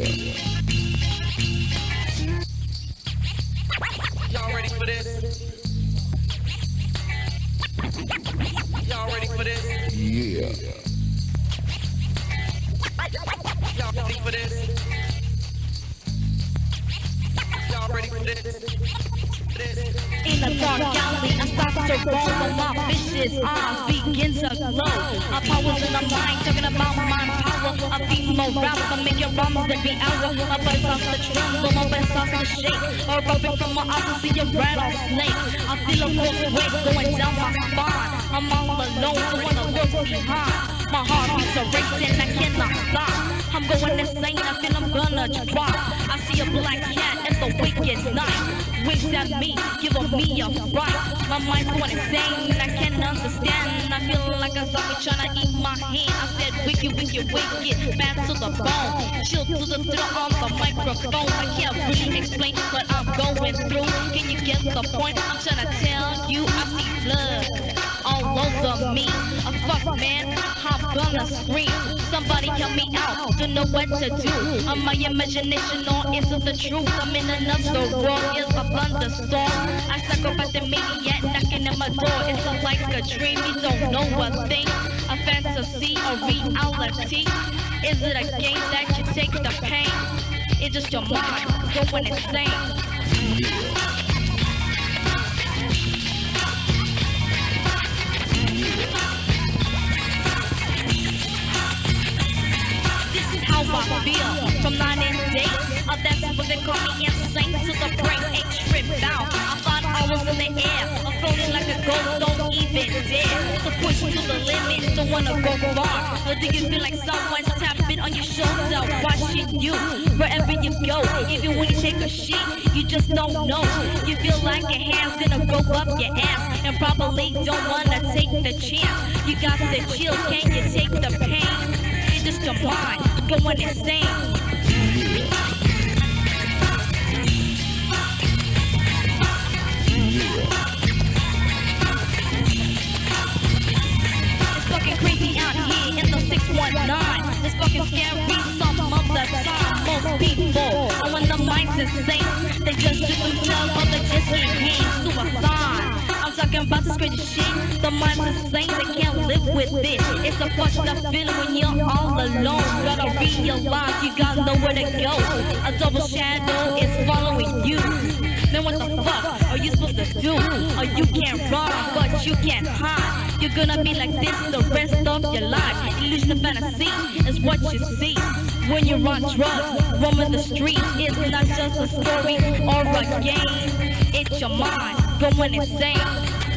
Y'all ready for this? Y'all ready for this? Yeah. Y'all ready for this? Y'all ready for this? In a dark alley, I start to roll when my vicious eyes begin to glow. Our powers in the mind, talking about mind power. I feel more I make your rhymes every hour. My body starts to tremble, my body starts to shake. Or rubbing from my eyes to see a rattlesnake. I feel a cold wave going down my spine. I'm all alone, don't wanna look behind. My heart beats are racing, I cannot stop. I'm going insane, I feel I'm gonna drop. I see a black cat in the wicked night. Winks at me, giving me a fright. My mind's going insane, I can't understand. I feel like a zombie trying to eat my hand. I said, wicked, wicked, wicked, bad to the bone. Chill to the throat on the microphone. I can't really explain what I'm going through. Can you get the point? I'm trying to tell you, I see I'm gonna scream. Somebody help me out, don't know what to do. Am my imagination or is it the truth? I'm in another world, it's a thunderstorm. I psychopath the maniac knocking at my door. It's a, like a dream, you don't know a thing. A fantasy, a reality. Is it a game that you take the pain? It's just your mind going insane. Dare to push to the limit. Don't wanna go far. Or do you feel like someone's tapping on your shoulder, watching you wherever you go? Even when you take a shit, you just don't know. You feel like your hand's gonna go up your ass, and probably don't wanna take the chance. You got the chill, can you take the pain? Just mind going insane. 619. It's fucking scary some of the time. Most people when the mind's insane. They just do themselves or they just. I'm talking about this crazy shit. The mind's insane, they can't live with it. It's a fucked up feeling when you're all alone. Gotta realize you got nowhere to go. A double shadow is following you. Then what the fuck are you supposed to do? Or you can't run, but you can't hide. You're gonna be like this the rest of your life. Illusion of fantasy is what you see. When you're on drugs, roaming the streets, it's not just a story or a game. It's your mind going insane.